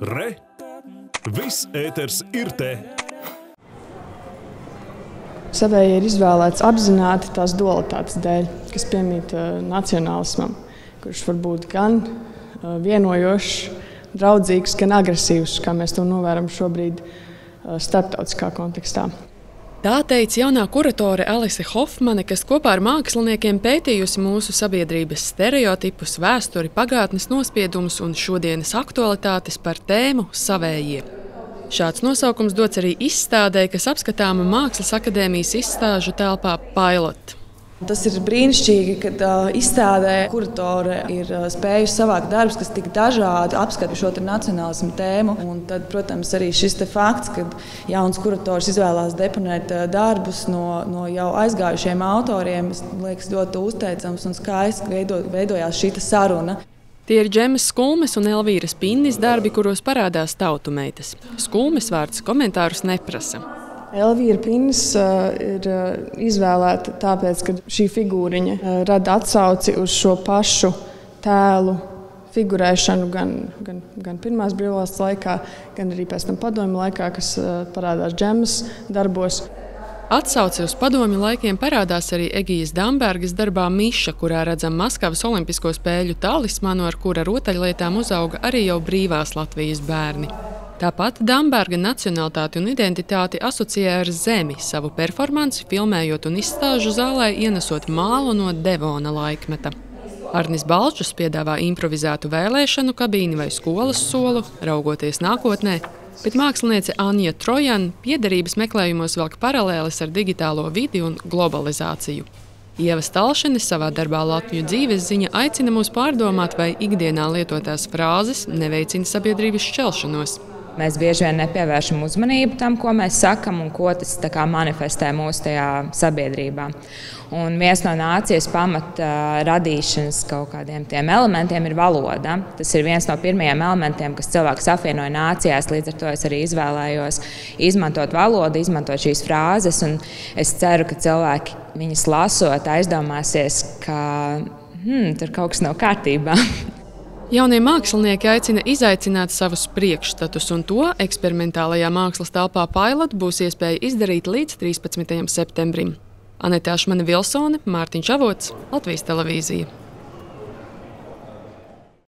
Re! Viss ēters ir te! Savēji ir izvēlēts apzināti tās dualitātes dēļ, kas piemīt uh, nacionālismam, kurš var būt gan uh, vienojošs, draudzīgs, gan agresīvs, kā mēs to novērojam šobrīd uh, starptautiskā kontekstā. Tā teica jaunā kuratore Alise Hofmane, kas kopā ar māksliniekiem pētījusi mūsu sabiedrības stereotipus, vēsturi, pagātnes nospiedumus un šodienas aktualitātes par tēmu savējie. Šāds nosaukums dots arī izstādē, kas apskatāma Mākslas akadēmijas izstāžu telpā Pilot. Tas ir brīnišķīgi, ka uh, izstādē kuratore ir uh, spējusi savākt darbus, kas tik dažādi apskata šo nacionālismu tēmu. Un tad, protams, arī šis fakts, ka jauns kurators izvēlās deponēt uh, darbus no, no jau aizgājušiem autoriem, liekas ļoti uzteicams un skaisti veido, veidojās šī saruna. Tie ir Džemas Skulmes un Elvīras Pinnis darbi, kuros parādās tautu meitas. Skulmes vārds komentārus neprasa. Elvīra Pins uh, ir uh, izvēlēta tāpēc, ka šī figūriņa uh, rada atsauci uz šo pašu tēlu figurēšanu gan, gan, gan pirmās brīvvalsts laikā, gan arī pēc tam padomju laikā, kas parādās džemas darbos. Atsauce uz padomju laikiem parādās arī Egijas Dambergas darbā Miša, kurā redzam Maskavas Olimpisko spēļu talismanu, ar kura rotaļlietām uzauga arī jau brīvās Latvijas bērni. Tāpat Damberga nacionālitāti un identitāti asociē ar zemi, savu performanci filmējot un izstāžu zālē ienesot mālu no Devona laikmeta. Arnis Balčus piedāvā improvizētu vēlēšanu kabīni vai skolas solu, raugoties nākotnē, bet māksliniece Anja Trojana piederības meklējumos velk paralēlis ar digitālo vidi un globalizāciju. Ieva Stalšene savā darbā Latviju dzīves ziņa aicina mūs pārdomāt, vai ikdienā lietotās frāzes neveicina sabiedrības šķelšanos. Mēs bieži vien nepievēršam uzmanību tam, ko mēs sakam un ko tas kā, manifestē mūsu tajā sabiedrībā. Un viens no nācijas pamata radīšanas kaut kādiem tiem elementiem ir valoda. Tas ir viens no pirmajiem elementiem, kas cilvēks apvienoja nācijās. Līdz ar to es arī izvēlējos izmantot valodu, izmantot šīs frāzes. Es ceru, ka cilvēki viņas lasot, aizdomāsies, ka hmm, tur kaut kas nav kārtībā. Jaunie mākslinieki aicina izaicināt savus priekšstatus, un to eksperimentālajā mākslas telpā Pilot būs iespēja izdarīt līdz 13. septembrim. Anita Ašmane Vilsone, Mārtiņš Avots, Latvijas televīzija.